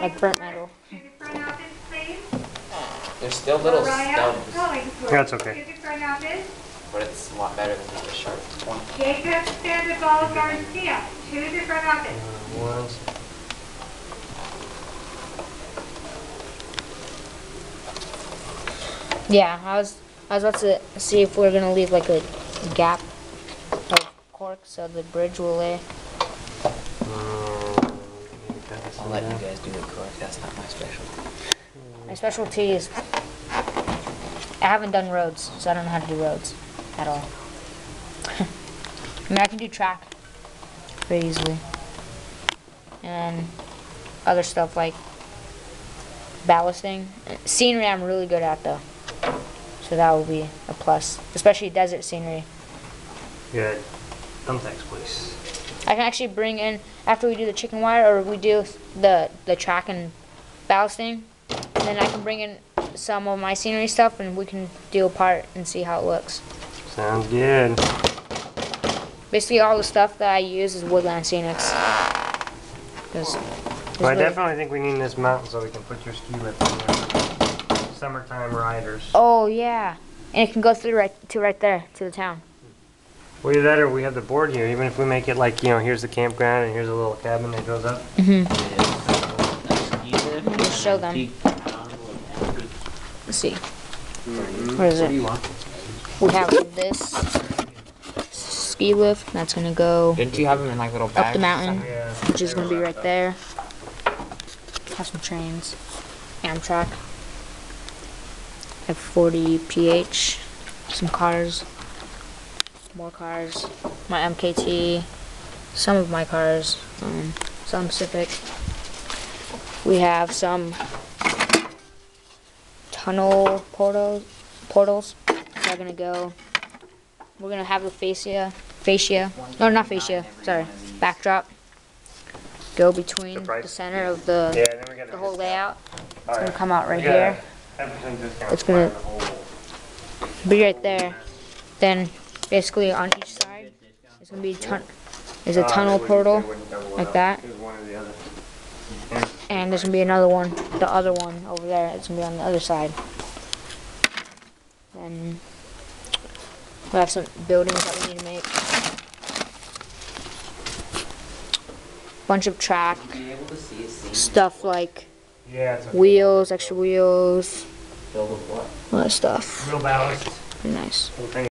like burnt metal. To the front office, please. There's still little Mariah, stubs. That's okay. To the front office. but it's a lot better than just a sharp point. Jacob Sandoval Garcia, to the front office. Was. Yeah, I was I was about to see if we are gonna leave like a gap of cork so the bridge will lay. Mm. I'll let you guys do the correct, that's not my specialty. My specialty is I haven't done roads, so I don't know how to do roads at all. I mean, I can do track pretty easily, and other stuff like ballasting. Scenery, I'm really good at though, so that will be a plus, especially desert scenery. Good. Thumbtacks, please. I can actually bring in after we do the chicken wire or we do the the track and ballasting, and then I can bring in some of my scenery stuff and we can do a part and see how it looks. Sounds good. Basically, all the stuff that I use is woodland scenics. 'Cause Well, I really- definitely think we need this mountain so we can put your ski lift in there. Summertime riders. Oh yeah, and it can go through right to right there to the town. Well, either that or we have the board here. Even if we make it like, you know, here's the campground and here's a little cabin that goes up. Mm-hmm. Just show them. Let's see. Where is What do it? you want? We have this ski lift that's gonna go Didn't you have them in like little bags? up the mountain. Yeah. which is going to be right there. Have some trains, Amtrak. Have 40 PH, some cars, more cars, my MKT, some of my cars, um, some Pacific. We have some tunnel portals, portals that are going to go. We're going to have the fascia, fascia, no, not fascia, sorry, backdrop go between The the, price? center of the, Yeah, then we got the whole layout. It's All gonna come out right We got a here, It's gonna- for the whole- be right there. Then basically on each side, it's gonna be a ton- there's a tunnel portal, they wouldn't double it like that. It was one or the other. and there's gonna be another one, the other one over there. It's gonna be on the other side. Then we have some buildings that we need to make. Bunch of track Be able to see it seen stuff like Yeah, it's a wheels, extra wheels, filled with what? all that stuff. real ballast. Pretty nice.